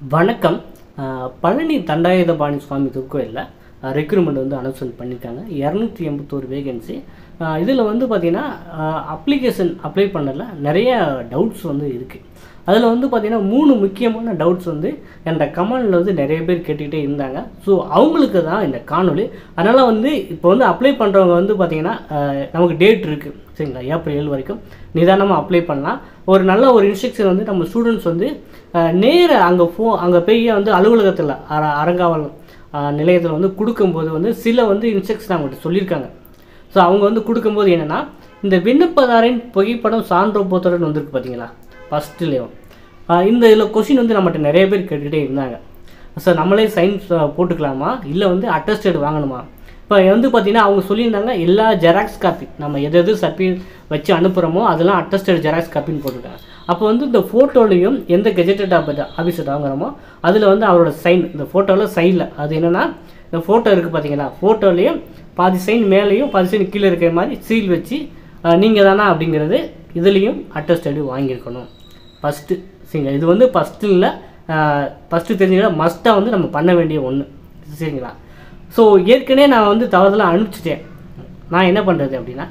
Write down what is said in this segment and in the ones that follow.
வணக்கம். பழனி தண்டாயுதபாணி சுவாமி திருக்கோயிலில் ரெக்ரூட்மெண்ட் வந்து அனௌன்ஸ்மெண்ட் பண்ணியிருக்காங்க இரநூத்தி எண்பத்தோரு வேகன்சி இதில் வந்து பார்த்திங்கன்னா அப்ளிகேஷன் அப்ளை பண்ணல. நிறைய டவுட்ஸ் வந்து இருக்குது அதில் வந்து பார்த்திங்கன்னா மூணு முக்கியமான டவுட்ஸ் வந்து என்ற கமெண்டில் வந்து நிறைய பேர் கேட்டுக்கிட்டே இருந்தாங்க. ஸோ அவங்களுக்கு தான் இந்த காணொலி அதனால் வந்து இப்போ வந்து அப்ளை பண்ணுறவங்க வந்து பார்த்திங்கன்னா நமக்கு டேட் இருக்குது சரிங்களா? ஏப்ரல் ஏழு வரைக்கும். நிதானமாக அப்ளை பண்ணலாம். ஒரு நல்ல ஒரு இன்ஸ்ட்ரக்ஷன் வந்து நம்ம ஸ்டூடெண்ட்ஸ் வந்து நேர அங்கே ஃபோ அங்கே போய் வந்து அலுவலகத்தில் அர அரங்காவலம் நிலையத்தில் வந்து கொடுக்கும்போது வந்து சில வந்து இன்ஸ்ட்ரக்ஷன் அவங்கள்ட்ட சொல்லியிருக்காங்க. ஸோ அவங்க வந்து கொடுக்கும்போது என்னென்னா இந்த விண்ணப்பதாரின் புகைப்படம் சான்றோப்பத்துடன் வந்திருக்கு பார்த்தீங்களா ஃபஸ்ட்டுலேயும் இந்த இதில் கொஷின் வந்து நம்மகிட்ட நிறைய பேர் கேட்டுகிட்டே இருந்தாங்க. ஸோ நம்மளே சைன்ஸ் போட்டுக்கலாமா? இல்லை வந்து அட்டஸ்டட் வாங்கணுமா? இப்போ வந்து பார்த்தீங்கன்னா அவங்க சொல்லியிருந்தாங்க எல்லா ஜெராக்ஸ் காப்பி நம்ம எது எது சப்பி வச்சு அனுப்புகிறோமோ அதெல்லாம் அட்டஸ்டட் ஜெராக்ஸ் காப்பின்னு போட்டிருக்காங்க. அப்போ வந்து இந்த ஃபோட்டோலையும் எந்த கெஜெட்டட் ஆஃபீஸர் வாங்குறோமோ அதில் வந்து அவரோட சைன் இந்த ஃபோட்டோவில் சைனில் அது என்னென்னா இந்த ஃபோட்டோ இருக்குது பார்த்தீங்களா ஃபோட்டோலையும் பாதி சைன் மேலேயும் பாதி சைன் கீழே இருக்கிற மாதிரி சீல் வச்சு நீங்கள் தானா அப்படிங்கிறது இதுலேயும் அட்டஸ்டடி வாங்கியிருக்கணும். ஃபஸ்ட்டு சரிங்களா? இது வந்து ஃபஸ்ட்டு இல்லை ஃபஸ்ட்டு தெரிஞ்சுக்கிற மஸ்ட்டாக வந்து நம்ம பண்ண வேண்டிய ஒன்று சரிங்களா? ஸோ ஏற்கனவே நான் வந்து தவறுதலாக அனுப்பிச்சிட்டேன். நான் என்ன பண்ணுறது அப்படின்னா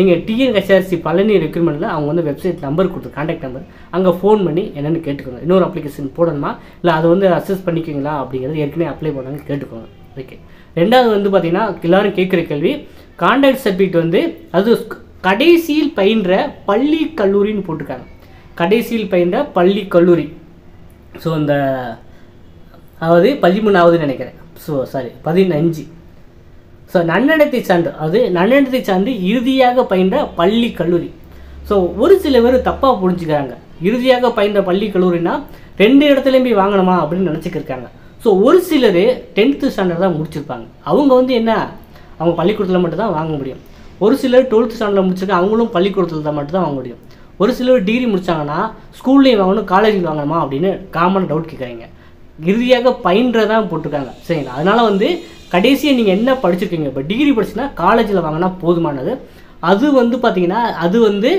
நீங்கள் டிஎன்ஹெச்ஆர்சி பழனி ரெக்ரூட்மெண்ட்டில் அவங்க வந்து வெப்சைட் நம்பர் கொடுத்து காண்டாக்ட் நம்பர் அங்கே ஃபோன் பண்ணி என்னென்னு கேட்டுக்கோங்க. இன்னொரு அப்ளிகேஷன் போடணுமா? இல்லை அதை வந்து அசஸ் பண்ணிக்கிங்களா அப்படிங்கிறது ஏற்கனவே அப்ளை பண்ணாங்க கேட்டுக்கோங்க. ஓகே ரெண்டாவது வந்து பார்த்தீங்கன்னா எல்லோரும் கேட்குற கேள்வி கான்டாக்ட் சர்டிஃபிகேட் வந்து அது கடைசியில் பயின்ற பள்ளி கல்லூரின்னு போட்டிருக்காங்க. கடைசியில் பயின்ற பள்ளி கல்லூரி. ஸோ இந்த அதாவது பதிமூணாவதுன்னு நினைக்கிறேன். ஸோ சாரி பதினஞ்சு. ஸோ நன்னடத்தை சான்று அது நன்னடத்தை சான்று இறுதியாக பயின்ற பள்ளி கல்லூரி. ஸோ ஒரு சில பேர் தப்பாக புரிஞ்சுக்கிறாங்க. இறுதியாக பயின்ற பள்ளி கல்லூரினா ரெண்டு இடத்துலையும் போய் வாங்கணுமா அப்படின்னு நினச்சிக்கிருக்காங்க. ஸோ ஒரு சிலர் டென்த்து ஸ்டாண்டர்ட் தான் முடிச்சிருப்பாங்க. அவங்க வந்து என்ன? அவங்க பள்ளிக்கூடத்தில் மட்டும் தான் வாங்க முடியும். ஒரு சிலர் டுவெல்த் ஸ்டாண்டர்ட் முடிச்சிருக்காங்க அவங்களும் பள்ளிக்கூடத்தில் தான் மட்டும் தான் வாங்க முடியும். ஒரு சிலர் டிகிரி முடித்தாங்கன்னா ஸ்கூல்லேயும் வாங்கணும் காலேஜில் வாங்கணுமா அப்படின்னு காமன் டவுட் கேட்குறீங்க இறுதியாக பயின்றதான் போட்டிருக்காங்க. சரிங்களா? அதனால் வந்து கடைசியாக நீங்கள் என்ன படிச்சிருக்கீங்க? இப்போ டிகிரி படிச்சுன்னா காலேஜில் வாங்கினா போதுமானது. அது வந்து பார்த்தீங்கன்னா அது வந்து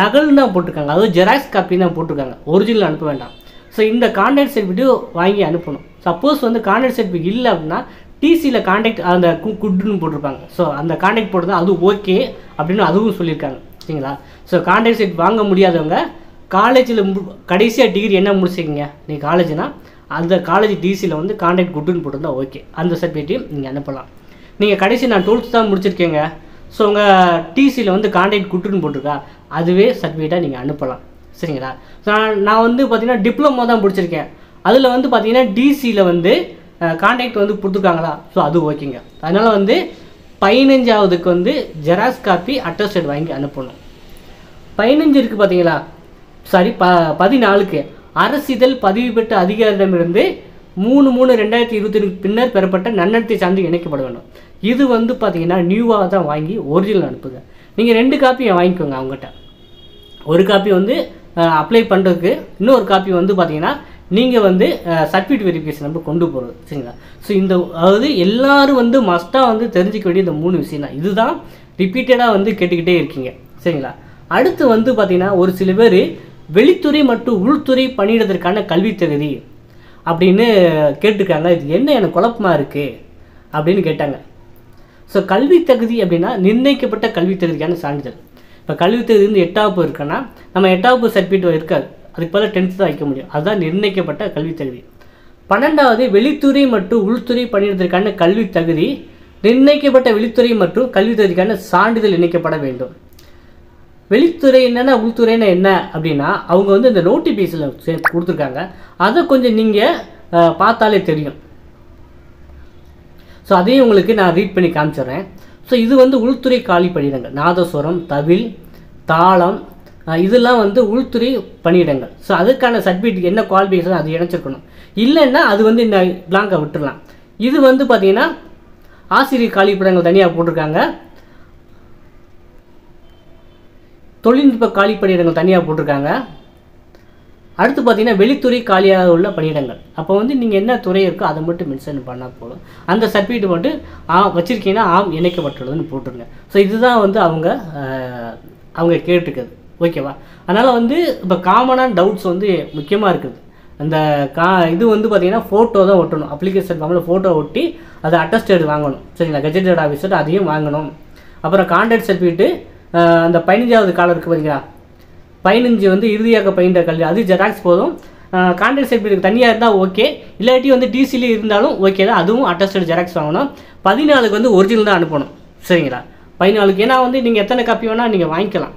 நகல் தான் போட்டிருக்காங்க. அதாவது ஜெராக்ஸ் காப்பி தான் போட்டிருக்காங்க. ஒரிஜினல் அனுப்ப வேண்டாம். ஸோ இந்த கான்டாக்ட் சர்டிஃபிகேட் வாங்கி அனுப்பணும். சப்போஸ் வந்து கான்டாக்ட் சர்டிஃபிகேட் இல்லை அப்படின்னா டிசியில் கான்டாக்ட் அந்த குட்டுன்னு போட்டிருப்பாங்க. ஸோ அந்த கான்டாக்ட் போட்டு அது ஓகே அப்படின்னு அதுவும் சொல்லியிருக்காங்க. சரிங்களா? ஸோ கான்டாக்ட் சர்டிஃபிகேட் வாங்க முடியாதவங்க காலேஜில் மு கடைசியாக டிகிரி என்ன முடிச்சிருக்கீங்க? நீ காலேஜ்னா அந்த காலேஜ் டிசியில் வந்து கான்டாக்ட் குட்டுன்னு போட்டிருந்தா ஓகே அந்த சர்டிஃபிகேட்டையும் நீங்கள் அனுப்பலாம். நீங்கள் கடைசி நான் டுவெல்த் தான் முடிச்சிருக்கேங்க. ஸோ உங்கள் டிசியில் வந்து கான்டாக்ட் குட்டுன்னு போட்டிருக்கா அதுவே சர்டிஃபிகேட்டாக நீங்கள் அனுப்பலாம். சரிங்களா? ஸோ நான் நான் வந்து பார்த்தீங்கன்னா டிப்ளமோ தான் முடிச்சிருக்கேன். அதில் வந்து பார்த்தீங்கன்னா டிசியில் வந்து கான்டாக்ட் வந்து கொடுத்துருக்காங்களா? ஸோ அது ஓகேங்க அதனால் வந்து பதினஞ்சாவதுக்கு வந்து ஜெராக்ஸ் காப்பி அட்டஸ்டட் வாங்கி அனுப்பணும். பதினஞ்சு இருக்குது பார்த்தீங்களா சாரி ப பதினாலுக்கு. அரசிதழ் பதிவு பெற்ற அதிகாரிடமிருந்து மூணு மூணு ரெண்டாயிரத்தி இருபத்தி பின்னர் பெறப்பட்ட நன்னடத்தை சான்று இணைக்கப்பட வேண்டும். இது வந்து பார்த்தீங்கன்னா நியூவாக தான் வாங்கி ஒரிஜினல் அனுப்புங்க. நீங்கள் ரெண்டு காப்பியை வாங்கிக்கோங்க அவங்ககிட்ட. ஒரு காப்பி வந்து அப்ளை பண்ணுறதுக்கு இன்னொரு காப்பி வந்து பார்த்தீங்கன்னா நீங்கள் வந்து சர்டிஃபிகேட் வெரிஃபிகேஷன் நம்ம கொண்டு போகிறது சரிங்களா? ஸோ இந்த அதாவது எல்லோரும் வந்து மஸ்ட்டாக வந்து தெரிஞ்சிக்க வேண்டிய இந்த மூணு விஷயம் தான். இதுதான் ரிப்பீட்டடாக வந்து கேட்டுக்கிட்டே இருக்கீங்க. சரிங்களா? அடுத்து வந்து பார்த்தீங்கன்னா ஒரு சில பேர் வெளித்துறை மற்றும் உள்துறை பணியிடத்திற்கான கல்வி தகுதி அப்படின்னு கேட்டிருக்காங்க. இது என்ன எனக்கு குழப்பமாக இருக்குது அப்படின்னு கேட்டாங்க. ஸோ கல்வி தகுதி அப்படின்னா நிர்ணயிக்கப்பட்ட கல்வி தகுதிக்கான சான்றிதழ். இப்போ கல்வி தகுதி வந்து எட்டாவது இருக்குன்னா நம்ம எட்டாவது சர்டிஃபிகேட் இருக்காது. அதுக்கு பதிலாக டென்த்து தான் வைக்க முடியும். அதுதான் நிர்ணயிக்கப்பட்ட கல்வி தகுதி. பன்னெண்டாவது வெளித்துறை மற்றும் உள்துறை பணியிடத்திற்கான கல்வி தகுதி நிர்ணயிக்கப்பட்ட வெளித்துறை மற்றும் கல்வி தகுதிக்கான சான்றிதழ் இணைக்கப்பட வேண்டும். வெளித்துறை என்னென்ன உள்துறைன்னா என்ன அப்படின்னா அவங்க வந்து இந்த நோட்டிஃபிகேஷனில் கொடுத்துருக்காங்க. அதை கொஞ்சம் நீங்கள் பார்த்தாலே தெரியும். ஸோ அதையும் உங்களுக்கு நான் ரீட் பண்ணி காமிச்சிடுறேன். ஸோ இது வந்து உள்துறை காலி பணியிடங்கள். நாதஸ்வரம் தவில் தாளம் இதெல்லாம் வந்து உள்துறை பணியிடங்கள். ஸோ அதுக்கான சர்டிஃபிகேட் என்ன குவாலிஃபிகேஷன் அது இணைச்சிருக்கணும். இல்லைன்னா அது வந்து இந்த பிளாங்கை விட்டுடலாம் இது வந்து பார்த்திங்கன்னா ஆசிரியர் காலிப்படங்கள் தனியாக போட்டிருக்காங்க. தொழில்நுட்ப காலி பணியிடங்கள் தனியாக போட்டிருக்காங்க. அடுத்து பார்த்தீங்கன்னா வெளித்துறை காலியாக உள்ள பணியிடங்கள். அப்போ வந்து நீங்கள் என்ன துறை இருக்கோ அதை மட்டும் மென்ஷன் பண்ணால் போதும். அந்த சர்டிஃபிகேட் மட்டும் ஆ வச்சுருக்கீங்கன்னா ஆம் இணைக்கப்பட்டுள்ளதுன்னு போட்டுருங்க. ஸோ இதுதான் வந்து அவங்க அவங்க கேட்டுருக்குது ஓகேவா? அதனால் வந்து இப்போ காமனான டவுட்ஸ் வந்து முக்கியமாக இருக்குது. அந்த கா இது வந்து பார்த்தீங்கன்னா ஃபோட்டோ தான் ஒட்டணும். அப்ளிகேஷன் ஃபார்மில் ஃபோட்டோ ஒட்டி அதை அட்டஸ்டட் வாங்கணும். சரிங்களா? கெஜெட்டட் ஆஃபீஸர் அதையும் வாங்கணும். அப்புறம் கான்டாக்ட் சர்டிஃபிகேட்டு அந்த பதினஞ்சாவது காலம் இருக்குது பார்த்தீங்களா பதினஞ்சு வந்து இறுதியாக பயின்ற கல்வி. அது ஜெராக்ஸ் போதும். கான்டாக்ட் சர்டிஃபிகேட் தனியாக இருந்தால் ஓகே இல்லாட்டி வந்து டிசிலேயே இருந்தாலும் ஓகே தான். அதுவும் அட்டஸ்டட் ஜெராக்ஸ் வாங்கணும். பதினாலுக்கு வந்து ஒரிஜினல் தான் அனுப்பணும். சரிங்களா? பதினாலுக்கு. ஏன்னா வந்து நீங்கள் எத்தனை காப்பி வேணால் நீங்கள் வாங்கிக்கலாம்.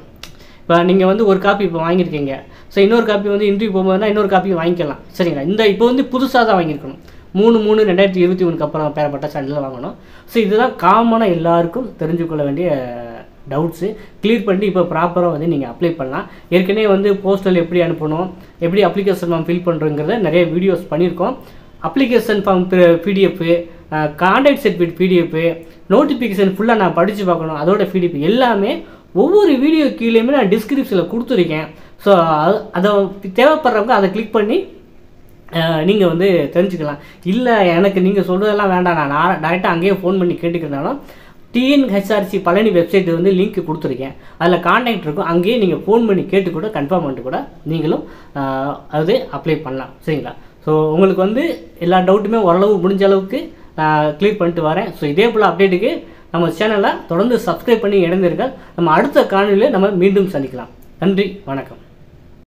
இப்போ நீங்கள் வந்து ஒரு காப்பி இப்போ வாங்கியிருக்கீங்க. ஸோ இன்னொரு காப்பி வந்து இன்டர்வியூ போகும்போதுனா இன்னொரு காப்பி வாங்கிக்கலாம். சரிங்களா? இந்த இப்போ வந்து புதுசாக தான் வாங்கியிருக்கணும். மூணு மூணு ரெண்டாயிரத்தி இருபத்தி ஒன்றுக்கு அப்புறம் பேரப்பட்ட சான்றிதழ் வாங்கணும். ஸோ இதுதான் காமனாக எல்லாருக்கும் தெரிஞ்சுக்கொள்ள வேண்டிய டவுட்ஸு கிளியர் பண்ணி இப்போ ப்ராப்பராக வந்து நீங்கள் அப்ளை பண்ணலாம். ஏற்கனவே வந்து போஸ்டல் எப்படி அனுப்பணும் எப்படி அப்ளிகேஷன் ஃபார்ம் ஃபில் பண்ணுறோங்கிறத நிறைய வீடியோஸ் பண்ணியிருக்கோம். Application form PDF contact certificate PDF notification ஃபுல்லாக நான் படித்து பார்க்கணும். அதோட பிடிஎஃப் எல்லாமே ஒவ்வொரு வீடியோ கீழேயுமே நான் டிஸ்கிரிப்ஷனில் கொடுத்துருக்கேன். ஸோ அது அதை தேவைப்படுறவங்க அதை கிளிக் பண்ணி நீங்கள் வந்து தெரிஞ்சுக்கலாம். இல்லை எனக்கு நீங்கள் சொல்கிறதெல்லாம் வேண்டாம். நான் டேரெக்டாக அங்கேயே ஃபோன் பண்ணி கேட்டுக்கிறதாலும் டிஎன்ஹெச்ஆர்சி பழனி வெப்சைட் வந்து லிங்க் கொடுத்துருக்கேன். அதில் காண்டாக்ட் இருக்கும். அங்கேயே நீங்கள் ஃபோன் பண்ணி கேட்டு கூட கன்ஃபார்ம் பண்ணிட்டு கூட நீங்களும் அது அப்ளை பண்ணலாம். சரிங்களா? ஸோ உங்களுக்கு வந்து எல்லா டவுட்டுமே ஓரளவு முடிஞ்ச அளவுக்கு நான் க்ளியர் பண்ணிட்டு வரேன். ஸோ இதே போல் அப்டேட்டுக்கு நம்ம சேனலை தொடர்ந்து சப்ஸ்கிரைப் பண்ணி இணைந்திருக்க நம்ம அடுத்த காணொலியில் நம்ம மீண்டும் சந்திக்கலாம். நன்றி வணக்கம்.